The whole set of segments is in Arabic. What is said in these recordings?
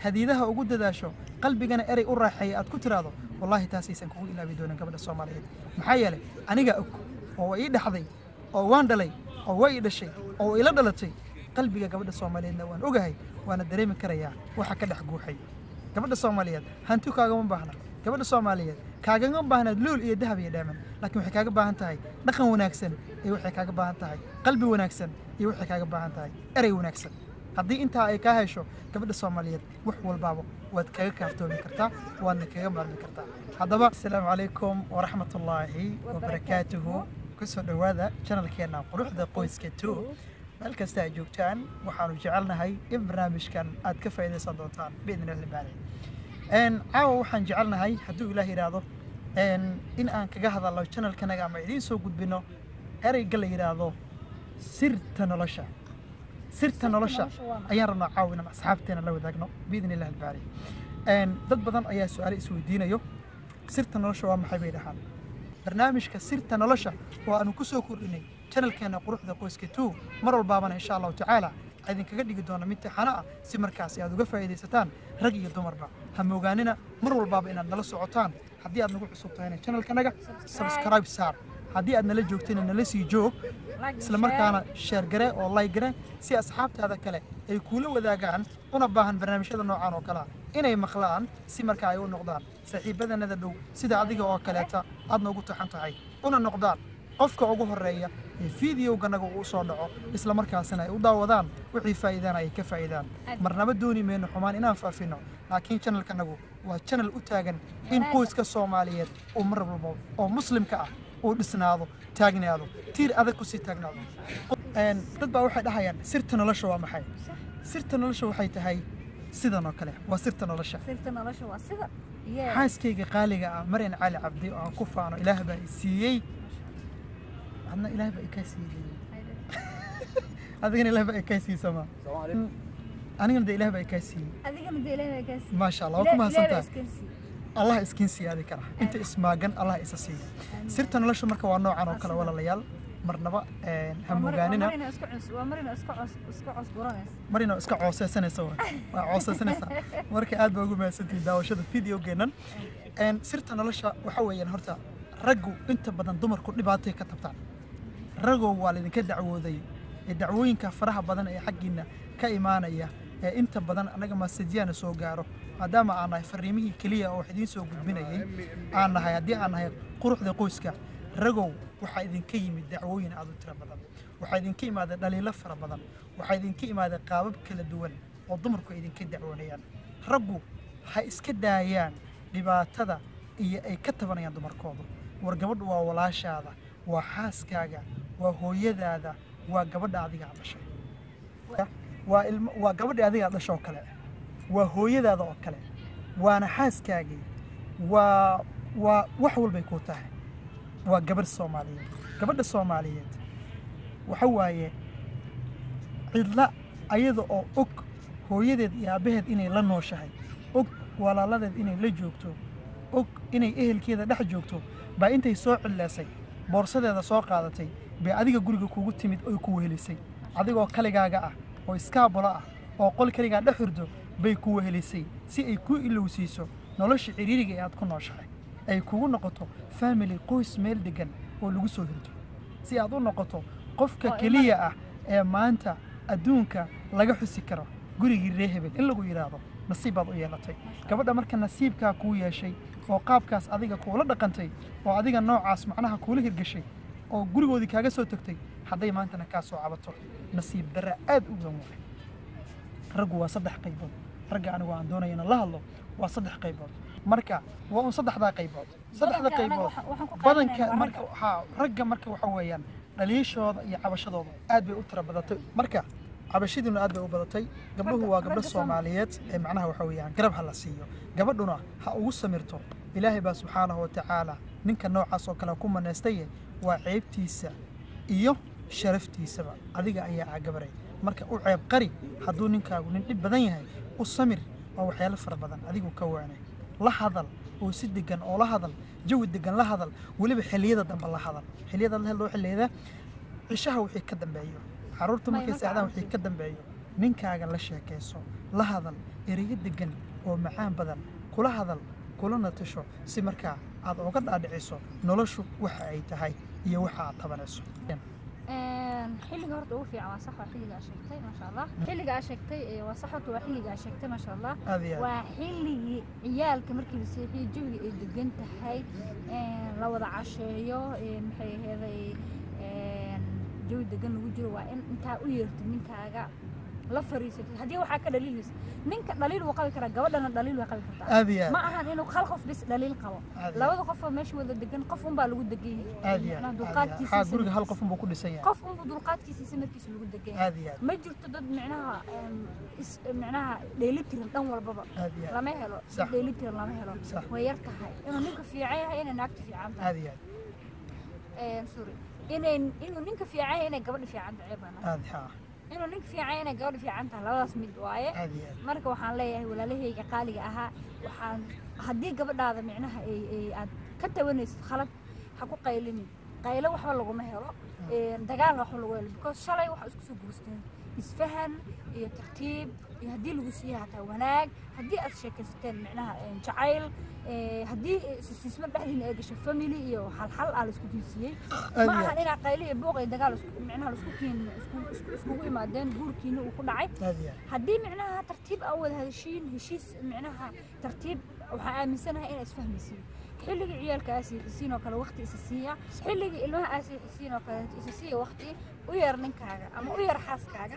حديدها وجود شو قلبي جانا أري أورا حي أتكت راضو والله تاسي سنكو إلا بدون قبل الصومالية محيلة أنا جا أك أو إيد حظي أو وان دلي أو وايد الشيء أو إلا دلتي قلبي قبل الصومالية وان أجاي وأنا دريم كريا وحكى له جوحي قبل الصومالية هنتو كاجم بحنا قبل الصومالية كاجم بحنا لول إيد ذهب دائما لكن وحكى قبل بحنا تاي نخن وناكسن يوحكى قبل بحنا تاي قلبي وناكسن يوحكى قبل بحنا تاي أري وناكسن haddii intaa ay kaa hesho gabadha soomaaliyeed wax walbaaba waad kaga kaaftoomi kartaa waadna kaga maarmi kartaa haddaba asalaamu calaykum waraxmatullaahi wabarakaatuhu kusoo dhowaada janalkeena quruxda qoyska two meel kasta ay joogtaan waxaanu jecelnahay in barnaamijkan aad ka faa'iidaysan doontaan biidnillahi baali caawa waxaan jecelnahay hadduu ilaah yidhaahdo in aan kaga hadalno janalkanaga ama idiin soo gudbino ereyga la yidhaahdo sirta nolosha sirta nolosha ayaan rabnaa caawa inaan asxaabteena la wadaagno biidni illahi albaari dad badan ayaa su-aale isweydiinayo sirta nolosha waa maxay bay dhahaan barnaamijka sirta nolosha oo aanu ku soo kordhinay janalkeena quruxda qoyska two mar walbaabana insha allahu tacaala idinkaga dhigi doona mid taxano ah si markaasi aad uga faa'iidaysataan rag iyo dumarba ha moogaanina mar walbaaba inaad nala socotaan haddii aad nagu cusub tahayna janalkanaga subscribe saar هدي أدنى لجوجتين أن لسي جوج سلمر كان شير جرا أو لايك جرا سي أصحاب هذا كله أي كله وإذا كان ونبهن برنامج هذا نوع عنه كلا إنا مخلان سي مر كايو نقدان سحب بدنا نذبه سيد عضيق أو كلاته أدنى جوت حن طعي ونا نقدان أفكا أجوه الرئي الفيديو كان جو صار له إسلامر كان سنة وضوضان وعفا إذا أي كفا مرنا بدوني من حمان إنا فافينا لكن شنل كان جو وشنل إن قوس كصوماليات أمر بالبوب أو مسلم كأ uu dhisnaado taagnaado tiir adag ku sii taagnaado dad baa waxay dhahayaan sirta nolosha waa maxay sirta nolosha waxay tahay sidan oo kale waa sirta nolosha sirta nolosha waa sida Yes. xaaskayga qaaliga ah maryan cali cabdi oo aan ku faano ilaah baa i siiyey adna ilaah baa i kaa siiyey adigana ilaah baa i kaa siiyey sooma anigana de ilaah baa i kaa siiyey maasha allah waa ku mahadsan Allah iskiin siiya adi kara. Inta ismaagan allah isa siiyo sirta nolosha marka waa noocan oo kale walaalayaal. Marnaba ha Waa mar- mogaanina waa marina iska cooseysanaysa waa cooseysanaysa marka aad baa ugu mahadsantihiin daawashada videogeennan sirta nolosha waxa weeyaan horta raggu inta badan dumarku dhibaatay ka tabtaan ragow waa laydinka dacwooday. Ee dacwooyinka faraha badan ee xaggiina ka imaanaya inta badan annaga masajyaana soo gaaro maadaama aan nahay fariimihii keliya oo wax idiin soo gudbinayay aan nahay haddii aan nahay quruxda qoyska ragow waxaa idinka yimid dacwooyin aad u tiro badan waxaa idinka imaada dhaliilo fara badan waxaa idinka imaada qaabab kala duwan oo dumarku ay idinka dacwoonayaan raggu ha iska daayaan dhibaatada iyo ay ka tabanayaan dumarkooda war gabadhu waa walaashaada waa xaaskaaga waa hooyadaada waa gabadha adiga aad dhashay waa hooyadaada oo kale waana xaaskaagii waa waa wax walbay kuu tahay waa gabadh soomaaliyeed gabadha soomaaliyeed waxa waaye cidla ayada oo og hooyadeed iyo aabbaheed inay la nooshahay og walaaladeed inay la joogto og inay ehelkeeda dhex joogto baa intay soo cidleesay boorsadeeda soo qaadatay bay adiga guriga kugu timid oy ku wehelisay adigoo kaligaaga ah oo iskaabulo ah oo qol kaligaa dhex hurdo bay ku wehelisay si ay kuu ilowsiiso nolosha ciriiriga ee aad ku nooshahay ay kugu noqoto family qoys meel degan oo lagu soo hirto si aad u noqoto qofka keliya ah ee maanta adduunka laga xusi karo gurigii ree hebel in lagu yidhaahdo nasiib baad u yeelatay gabadha marka nasiibkaa kuu yeeshay oo qaabkaas adiga kuula dhaqantay oo adiga noocaas macnaha kuula hirgashay oo gurigoodii kaaga soo tagtay هذي ما أنت نكاسو عبطو نصيب درة أذ أبزموه رجوا وصدح قيبود رجع أنا وأن دونا ين الله الله. وصدح قيبود مركا وأن صدح ذا قيبود صدح ذا قيبود بدن ك مركا. ها رجع مركا وحويان. دليش هذا يا عبش هذا أذ بأطر بدتي مركا عبشيد إنه أذ بأبدتي قبله هو قبل الصوماليات إيه، معناها وحويان. قرب هلا سيو. قبل دونا ها وش سمرتو. إلهي بس سبحانه وتعالى. نك النوع عصو كلا كم من نستيه. وعيب تيسع إيوه sharaftiisaba adiga ayaa ah gabaray marka u ceeb qari hadduu ninkaagu nin dhib badan yahay u samir waa waxyaalo fara badan adigu ka waanay la hadal oo si degan oo la hadal jawi degan la hadal weliba xilliyada dambe la hadal xilliyada la loo xilleeda cishaha wixii ka dambeeyo caruurta May markay marka seexdaan wixii ka dambeeyo ninkaaga la sheekayso la hadal ereyo degan oo macaan badan kula hadal kulana tasho si markaa aad uga dhaadhiciso noloshu waxa ay tahay iyo waxa aad tabanayso xilliga horta ugu fiican waa sax waa xilliga aa sheegtay maasha allah xilliga aa sheegtay ee, waa sax horta waa xilliga aa sheegtay maasha allah aad aad. Waa xilligii ciyaalka markii la seexiyo jawiga ay degan tahay een, la wada casheeyo een, maxay aheeday jawi degan lagu jiro waa in intaa u yeertid ninkaaga la fariisatid haddii waxaa ka dhaliilaysa ninka dhaliil wuu qabi karaa gabadhana dhaliil way qabi kartaa aad iyo ma aad ahan inuu hal qof bis dhaliil qabo aad iyo labada qofoo meesha wada degan qof unbaa lagu degan yahay aad iyo Macnaha aad dulqaadkiisa haa iyo guriga hal samirkiisa. qof unbuu ku dhisan yahay qof unbuu dulqaadkiisa iyo samirkiisa lagu degan yahay aad iyo aad ma jirto dad micnaha em, is micnaha dheelitiran dhan walbaba aad iyo aad lama helo Sax. dheelitiran lama helo Sax. way yar tahay inuu ninka fiican yahay inay naagta fiican tahay aad iyo aad Em, sorry inay inuu ninka fiican yahay inay gabadha fiican tahay bana aad haa inuu ninka fiican inay gabadha fiican tahay labadaas mid waaye. Marka waxaan leeyahay walaalahayga qaaliga ahaa waxaan haddii gabadhaada micnaha aad ka tabanaysid khalad ha ku qaylinin. Qaylo waxba laguma helo. Een, dagaalna waxba lagu helo because shalay waxaa isku soo guursteen isfahan iyo tartiib iyo haddii lagu siiya hataa wanaag haddii aad sheekaysateen micnaha jacayl haddii isisma dhexdiina ay gasho family iyo halhal aa laisku diisiiyey aad ma ahan inaa qaylo iyo buuq iyo dagaal micnaha laisku isku- iskugu imaadeen guurkiina uu ku dhacay haddii micnaha tartiib aa wada hadashiin heshiis micnaha tartiib waxaa aaminsanahay inaa isfahmaysiin xilligii ciyaalka aa siixisiin oo kale waqti isa siiya. Xilligii ilmaha aa siixisiin oo isa siiya waqti u yar ninkaaga ama u yar xaaskaaga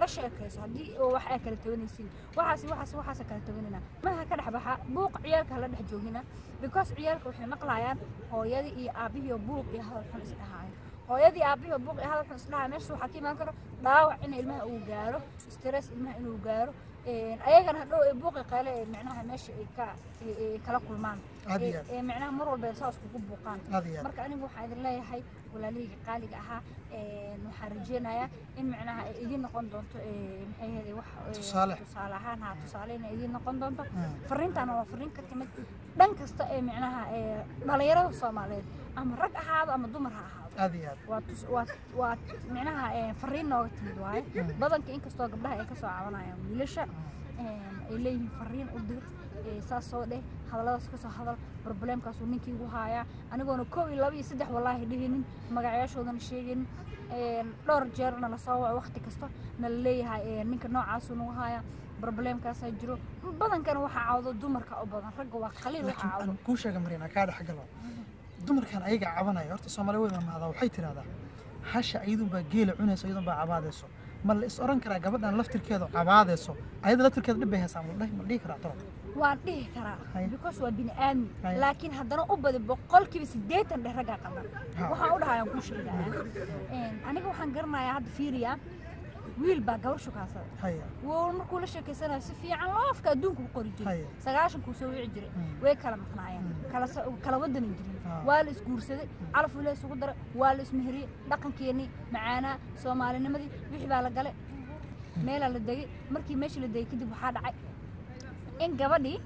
la sheekayso haddii oo wax aa kala tabanaysiin waxaas waxaas waxaasa kala tabanina maha ka dhex baxa buuq ciyaalka hala dhex joogina because ciyaalka waxay maqlayaan hooyadii iyo aabihii oo buuq iyo hadal xun isdhahaayo hooyadii aabihii oo buuq iyo hadal xun isdhahaayo meesha waxaa ka imaan karo dhaawac in ilmaha uu gaaro stress ilmaha inuu gaaro ayagana hadhow ee buuqi qayle ee micnaha meesha ay ka kala kulmaan ee micnaha mar walba ay saas kugu buuqaan marka anigu waxaan idin leeyahay walaalahayga qaaliga ahaa waxaan rajeynayaa in micnaha ay idiin noqon doonto maxay ahayd wax Tusaale. ahaan ha tusaale inay idiin noqon doonto Mm. fariintan waa fariin ka timid dhan kasta ee micnaha dhalinyarada soomaaliyeed ama rag ahaado ama dumar ha aad waa tus- waa waa micnaha ee, fariin nooga timid waaye Mm. badanka inkastoo gabdhaha ay kasoo cabanayaan wiilasha een, ay leeyihiin fariin u dir ee, saas soo dheh hadalladaas kasoo hadal problemkaasuu ninkii igu haayaa anigoona kow iyo laba iyo saddex wallaahi dhehinin magacyaashoodana sheegin een, dhowr jeer nala soo waco waqti kasta nala leeyahay ee, ninka noocaasuu nagu haayaa problemkaasaa jiro badankana waxaa cawdo dumarka u badan ragga waa khaliil waxaa laakiin cawdo aan kuu sheega mariina kaa dhex galo dumarkan ayaga cabanaya horta soomaali way mamahdaa waxay tidhahdaa hasha iyadunbaa geela cunayso iyadunbaa cabaadayso ma la is oran karaa gabadhan laftirkeedu cabaadayso ayada laftirkeeda dhib bay haysaa ma la dhihi- ma la dhihi karaa tolo waan dhihi karaa Haye. because waa bini aadmi Haye. laakiin haddana u badi boqolkiiba siddeetan dheh raggaa qaban Ha. waxaan u dhahayaan kuu sheegaya aniga waxaan garanayaa hadda fiiriya ويل با غوشو كاسا هيا ومر كل شيء كسنا سفي عن لاف كدون كو قري جي هيا سغاش كو سوي جري وي كلا مقنعين كلا س... كلا ودن جري وال اسكورسد عرف ولا سو در وال اسمهري دقن كيني. معانا. سومالي نمدي. وخي با لا غله ميل لا دغي مركي ميش لا دغي كدي بو حا دعي ان غبدي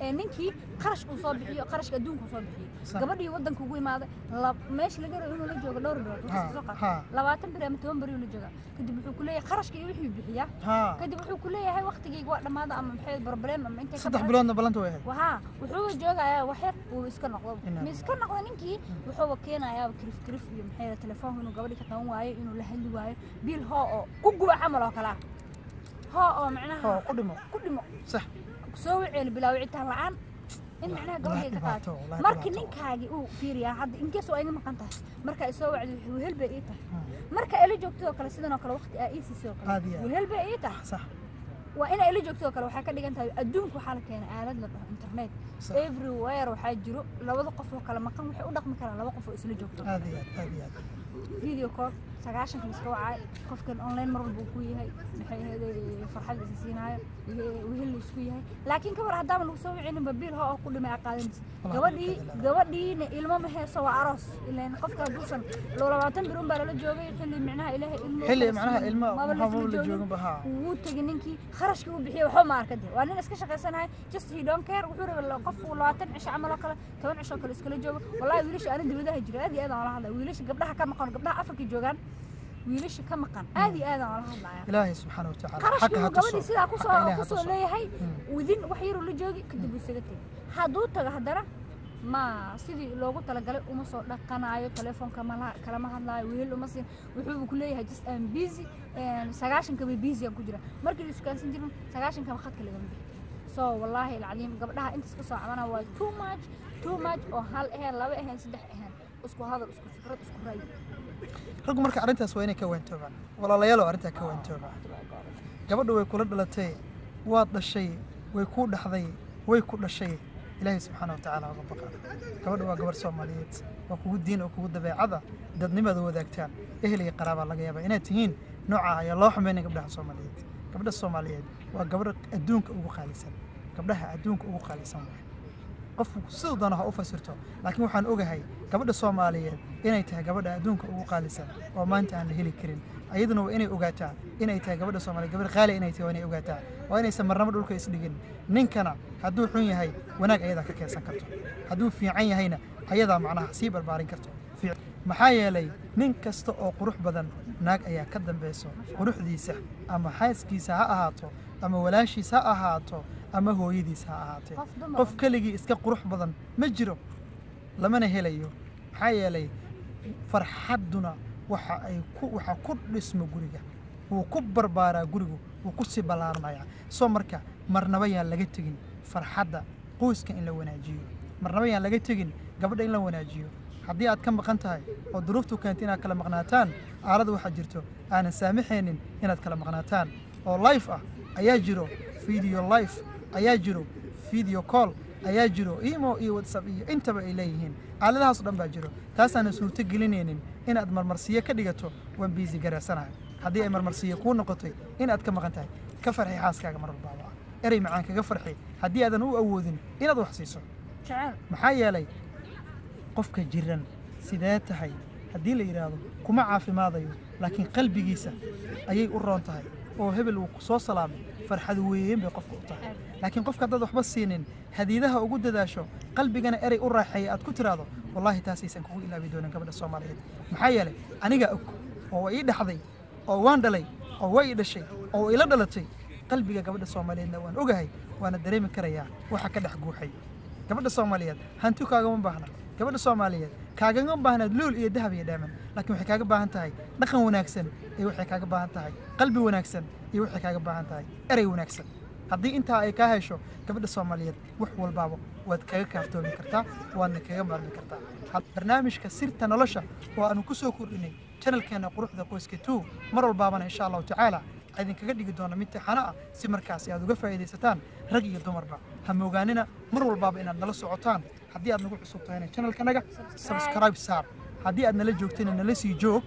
ninkii qarash uu soo bixiyo qarashka adduunka uu soo bixiyo gabadhii waddanka ugu imaada lab- meesha laga rabo inuu la joogo dhowr bilood waqti soo qaad ha. labaatan beri ama toban beri uu la jooga kadib wuxuu ku leeyahay qarashka iyo wixii bixiyaa ha kadib wuxuu ku leeyahay waqtigayga waa dhammaada ama maxay problem ama intay saddex biloodna ballanta way ahayd wahaa wuxuu joogayaa waxyar wuu iska noqdo ma iska noqdo ninkii wuxuuba keenayaa kirif kirif iyo maxay telefoonka inuu gabadhi ka qaban waayo inuu la hadli waayo biil hoo oo ku guba camal oo kale ah hoo oo oo macnaha ku dhimo ku dhimo sax سو عين بلا وعيتها الآن إن معناها قوي كفاية مرك نينك هاجي. أو فيريا حد إن جسوا أي مكان تحس مرك سو عين وهل بقيتة مرك إلي جو كتوك على سيدنا كل وقت آه، أي سي سو وهل بقيتة صح. وأنا إلي جو كتوك لو حكى لي أنت أدونك وحالك يعني أعلن آه، الإنترنت everywhere وحاجرو لو وقف وكلا مكان وحي ودق مكان لو وقف إسلي جو كتوك هذه هذه فيديو كور سقاشن كمسروعة قف كان أونلاين مرة بوكوي هاي. هذه فرحة الأساسية هاي. وهي لكن كبر هدام اللي مسوي عينه ببيل ها كل ما أقلم جوادي جوادي إن إلما ما هي سوى عرس. اللي نقفت أدوسن لو لو عتم برون برا لجوجي اللي معناها إله إلما اللي معناها إلما ما بنحمل لجوجي بها. وتجنينك خرج كي وبيحي وحو ما أركد وأنا نسكش قصنا هاي just he don't care. وحور اللي قف ولا عتم عش عمل أقل. تون عش أقل إسكال جوجي والله ويلش أنا دي هجرة دي أنا والله هذا. ويلش قبلها كم قرن قبلها أفكي جوجان wiilasha ka maqan aad iyo aadaan oola hadlaya ilaahay subxaana watacaala qarashkii xaqa ha uu tuso gabadhii sidaa xaqa kusoo ilaahay ha kusoo tuso leeyahay Mm. widin wax yaroo la joogi kadib uu isaga tegay hadduu tago haddana ma sidii loogu talagalay uma soo dhaqanaayo telefoonka mala kalama hadlaayo wiil uma siin wuxuu ku leeyahay just am busy sagaashankaba busy aan ku jira markii la iskukaansan jirin sagaashankaba khadka lagama bixi so gabdhaha intaas ka soo cabana waa too much too much oo hal ahayn laba ahayn saddex ahayn isku hadal isku fikrad isku ra'yi raggu marka arrintaas waa inay ka waantoobaan walaalayaalow arrintaa ka waantooba gabadha way kula dhalatay waad dhashay way kuu dhaxday way ku dhashay ilaahay subxaana wa tacaala uga baqa gabadha waa gabarh soomaaliyeed waa kugu diin oo kugu dabeecada dadnimaada wadaagtaan ehel iyo qaraabaa laga yaabaa inaad tihiin nooca ayaa loo xumeynaya gabdhaha soomaaliyeed gabdha soomaaliyeed waa gabadha adduunka ugu qaalisan gabdhaha adduunka ugu qaalisan waay qofku siduu doona ha u fasirto laakiin waxaan ogahay gabadha soomaaliyeed inay tahay gabadha adduunka ugu qaalisan oo maanta aan la heli karin ayaduna waa inay ogaataa inay tahay gabadha soomaaliyeed gabar qaali inay tahay waa inay ogaataa waa inaysan marnabo dhulka isdhigin ninkana hadduu xun yahay wanaag ayadaa ka keensan karto hadduu fiican yahayna ayadaa macnaha sii barbaarin karto Fiic- maxaa yeelay nin kasta oo qurux badan naag ayaa ka dambayso quruxdiisa ama xaaskiisa ha ahaato ama walaashiis ha ahaato ama hooyadiis ha ahaatee qof keligii iska qurux badan ma jiro lamana helayo maxaa yeelay farxadduna waxa ay waxa ku dhismo guriga wuu ku barbaaraa gurigu wuu ku sii ballaaranayaa soo marka marnaba yaan laga tegin farxadda qoyska in la wanaajiyo marnaba yaan laga tegin gabadha in la wanaajiyo haddii aad ka maqan tahay oo duruuftu keentay inaad kala maqnaataan aalada waxaa jirto aanan saamaxaynin inaad kala maqnaataan oo life ah ayaa jiro video life ayaa jiro video call ayaa jiro emo iyo whatsapp iyo intaba ay leeyihiin aaladahaas oo dhan baa jiro taasaanan suurto gelinaynin inaad marmarsiyo ka dhigato waan biisi garaasanahay haddii ay marmarsiyo kuu noqotay inaad ka maqan tahay ka farxi xaaskaaga mar walbaaba ah erey macaan kaga farxi haddii aadan u awoodin inaad wax siiso jecel maxaa yeelay qofka jiran sidee tahay haddii la yidhaahdo kuma caafimaadayo laakiin qalbigiisa ayay u roon tahay oo hebel uu soo salaamay farxad weyn bay qofka u tahay laakiin qofka haddaad waxba siinin hadiidaha ugu dadaasho qalbigana erey u raaxeeya aad ku tiraahdo wallaahi taasaysan kugu ilaabi doonin gabadha soomaaliyeed maxaa yeelay aniga og oo waa ii dhaxday oo waan dhalay oo waa ii dhashay oo ila dhalatay qalbiga gabadha soomaaliyeedna waan ogahay waana dareemi karayaa waxa ka dhex guuxay gabadha soomaaliyeed hanti kaagama baahna gabadha soomaaliyeed kaagama baahnaad luul iyo dahab iyo dheeman laakiin waxay kaaga baahan tahay dhaqan wanaagsan iyo waxay kaaga baahan tahay qalbi wanaagsan iyo waxay kaaga baahan tahay erey wanaagsan haddii intaa ay kaa hesho gabadha soomaaliyeed wax walbaaba waad kaga kaaftoomi kartaa waadna kaga maarmi kartaa barnaamijka sirta nolosha oo aanu ku soo kordhinay janalkeena quruxda qoyska two mar walbaabana insha allahu tacaala ادين كغدي قدونا ميت حنا سمر كاسي هذا قف عيد ستان رجع الدمر بع هم وجاننا مر والباب إن نلص عطان حدي أدنى قل صوت يعني شنو الكنجة سبسكرايب سار حدي أدنى لجوجتين إن لسي جوج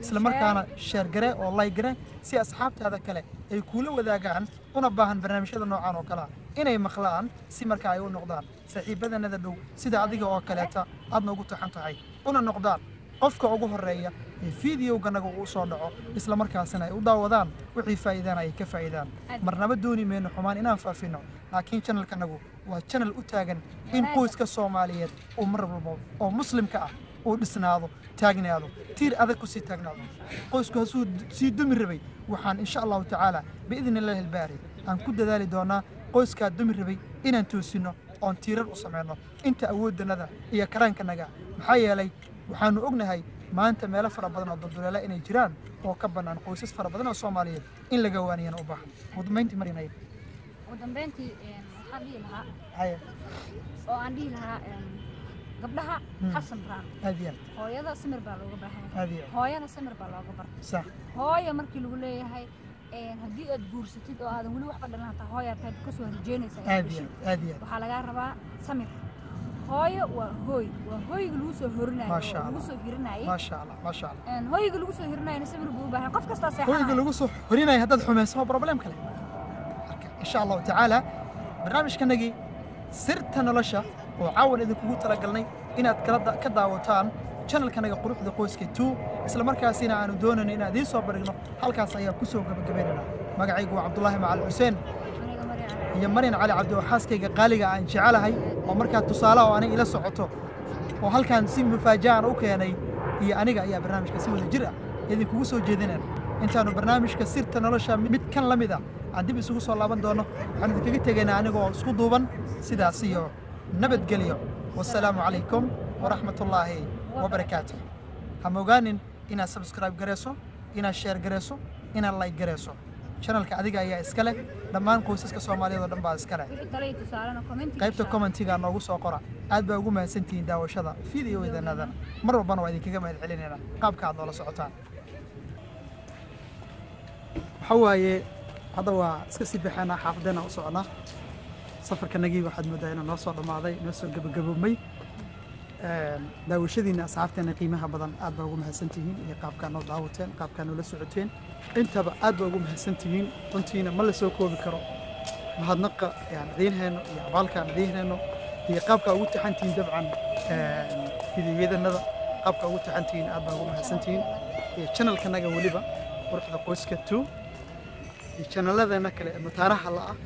سلمر كأنا شير جرا أو لايك جرا سي أصحاب هذا كله أي كله وذا جان أنا باهن برنامج هذا نوعان وكلا إنا مخلان سمر كايو نقدان صحيح بدنا نذلو سيد عديك أو كلاتا أدنى قلت حنتعي أنا نقدان qofka ugu horeeya ee fideoganaga uu soo dhaco isla markaasina ay u daawadaan wixii faa'iidana ay ka faa'iidaan marnaba dooni mayno xumaan inaan faafino laakiin channelkanagu waa channel u taagan in qoyska soomaaliyeed uu mar walba oo muslimka ah uu dhisnaado taagnaado tiir adag ku sii taagnaado qoysku hasuu sii dumi rabay waxaan insha allahu tacaala biidni illaahi albaari aan ku dadaali doonaa qoyskaa dumi rabay inaan toosino oon tiirar u samayno inta awooddanada iyo karaankanaga maxaa yeelay waxaanu ognahay maanta meelo fara badan oo dulduleela inay jiraan oo ka bannaan qoysas fara badan oo soomaaliyeed in laga waaniyana u baahan. Mudmayntii marinay ugu dambeyntii een, waxaan dhihi lahaa haya. oo aan dhihi lahaa gabdhaha Hmm. xasan raan aad iyo hooyada samir baa looga baahan aad iyo hooyana samir baa looga bartay sax. Hooyo markii lagu leeyahay haddii aad guursatid oo aadan weli waxba dhalan hataa hooyaa tahay ka soo horjeynaysa. Inaad aad iyo aad iyo waxaa lagaa rabaa samir soo horinayo Maasha oo lagu Allah. soo hirinayay maasha allah maasha allah Een, hooyga lagu soo hirinayana samir buu u baahan qof kastaa hoyga seexanaya lagu soo horinaya haddaad xumayso waa problem kale marka insha allahu tacaala barnaamijkanagii sirta nolosha oo caawan idinkugu talagalnay inaad kala ka daawataan channelkanaga quruxda qoyska two isla markaasina aanu doonayno inaan idiin soo barigno halkaas ayaa ku soo gabagabaynayna magacaygu waa cabdulaahi macal xuseen. يا مريم علي عبد الوهاب كي قالي عن شعله هاي ومركا تصاله وأنا إلى صوته وهل كان سي مفاجاه أوكي أنا هي أنا يا برنامج كسيم الجرا يدي كوسو جيدنا انت أنا برنامج كسير تنولوشا ميت كان لميدا عندي بسوس والله بندونو عندي كي تيجينا أنا سكو سيداسيو نبت قليو والسلام عليكم ورحمه الله وبركاته هموغانين أنا سبسكرايب جريسو أنا شير جريسو أنا لايك جريسو channelka adiga ayaa iska leh dhammaan qoysaska soomaaliyeed oo dhan baa iska leh wixii kale iyo tusaalena commentiga qaybta insha commentiga noogu soo qora aad baa ugu mahadsantihiin daawashada fideoweedanadan mar walbana waa idinkaga mahad celinaynaa qaabka aad noola socotaan waxa waaye hadda waa iska sii baxaynaa xaafadeena u soconaa safarkanagii waxaad moodaa inuu noo soo dhammaaday noo soo gebagaboobmay Een, daawashadiina asxaabteena qiimaha badan aad baa ugu mahadsantihiin iyo qaabkaa noo daawateen qaabkaa noola socoteen intaba aad baa ugu mahadsantihiin runtiina ma la soo koobi karo mahadnaqa aan idiin hayno iyo abaalka aan idiin hayno iyo qaabkaa ugu taxantihiin dabcan fideoyadanada qaabkaa ugu taxantihiin aad baa ugu mahadsantihiin iyo channelkanaga weliba quruxda qoyska two iyo channeladeena kale mataanaha la ah